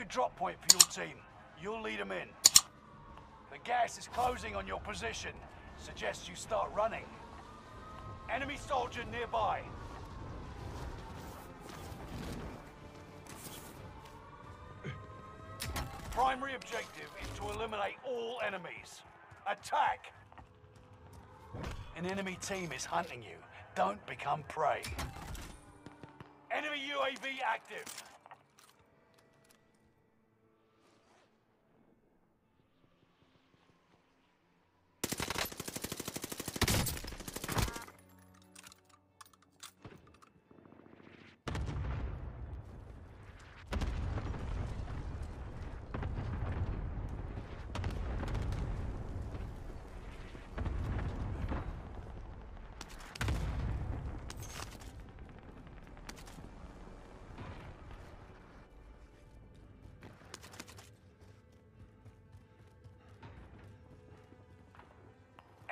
A drop point for your team. You'll lead them in. The gas is closing on your position. Suggest you start running. Enemy soldier nearby. Primary objective is to eliminate all enemies. Attack! An enemy team is hunting you. Don't become prey. Enemy UAV active.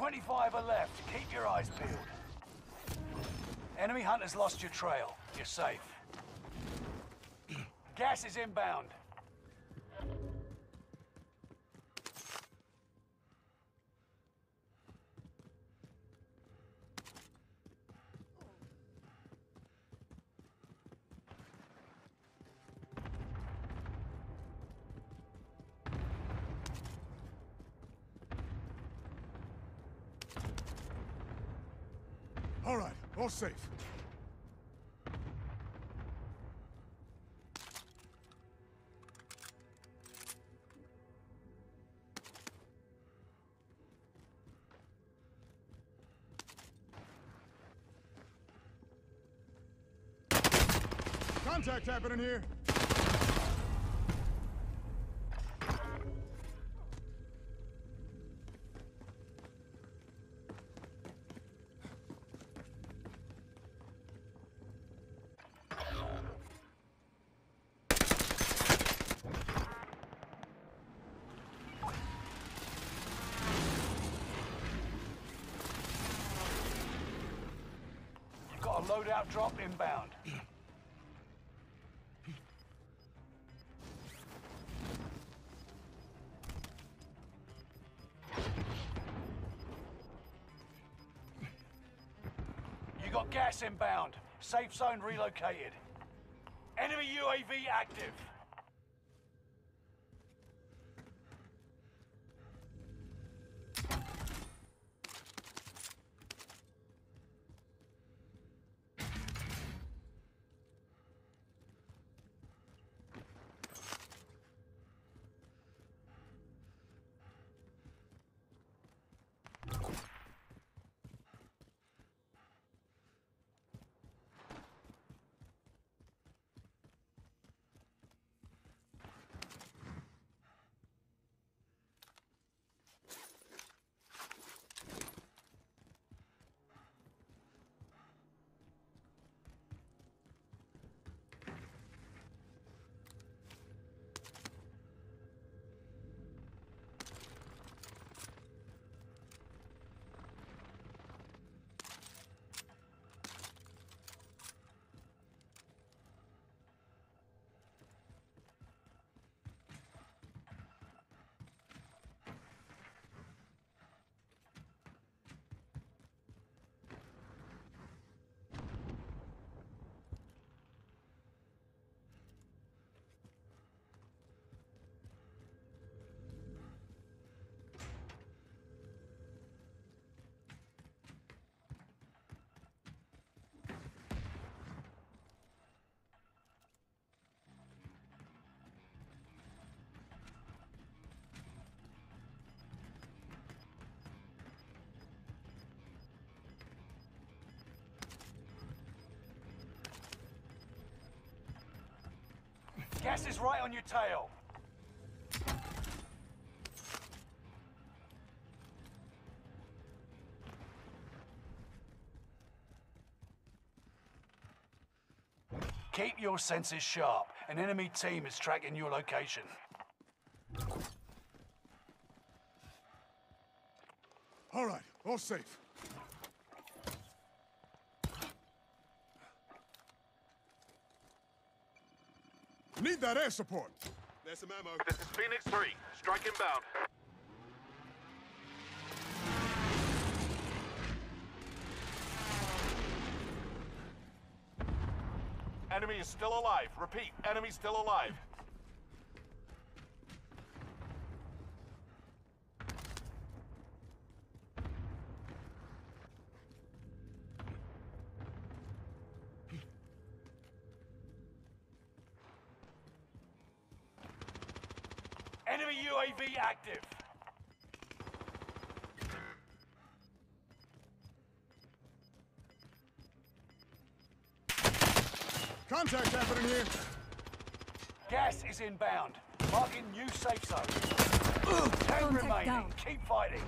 25 are left. Keep your eyes peeled. Enemy hunters lost your trail. You're safe. Gas is inbound. All safe. Contact happening here. A loadout drop inbound. You got gas inbound. Safe zone relocated. Enemy UAV active. Gas is right on your tail. Keep your senses sharp. An enemy team is tracking your location. All right, all safe. Need that air support. There's some ammo. This is Phoenix 3. Strike inbound. Enemy is still alive. Repeat, enemy still alive. Enemy UAV active. Contact happening here. Gas is inbound. Marking new safe zone. Ten Contact remaining. down. Keep fighting.